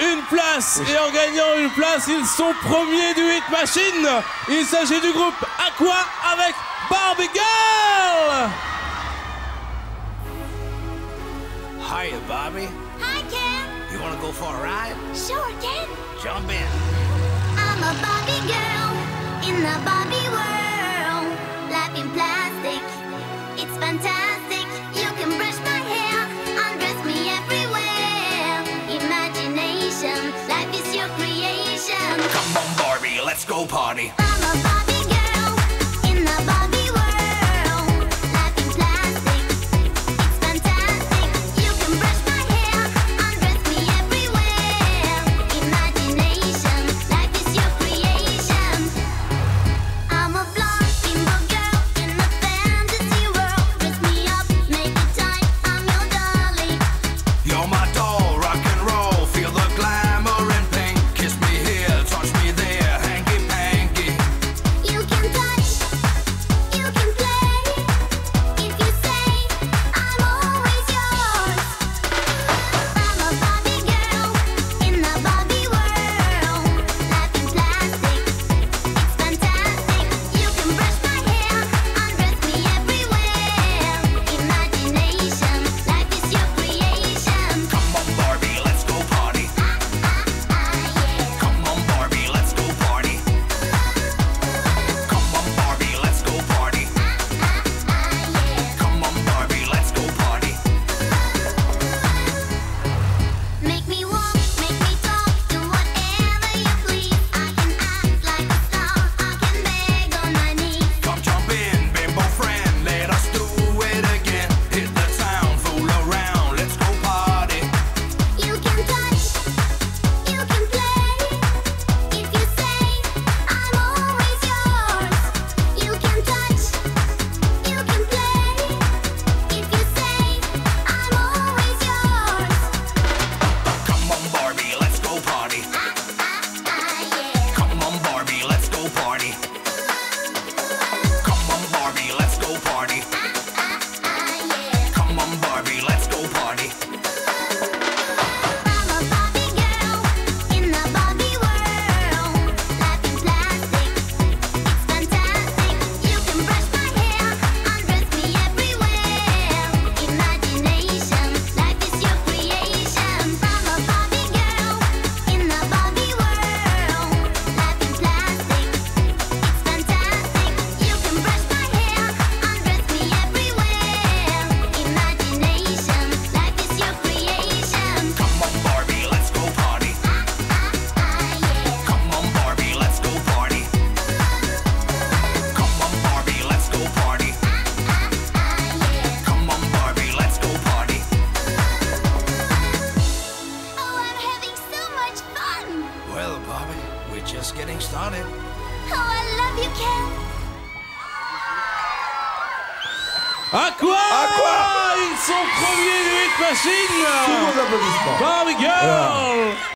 une place et en gagnant une place, ils sont premiers du Hit Machine. Il s'agit du groupe Aqua avec Barbie Girl. Hiya, Bobby. Hi, Ken. You want to go for a ride? Sure, Ken. Jump in. I'm a Bobby girl in the Bobby world. Life plastic, it's fantastic. Let's go party. Well, Bobby, we're just getting started. Oh, I love you, Ken. Aqua Aqua Ils sont premiers du Hit Machine Sous vos applaudissements Barbie Girl yeah.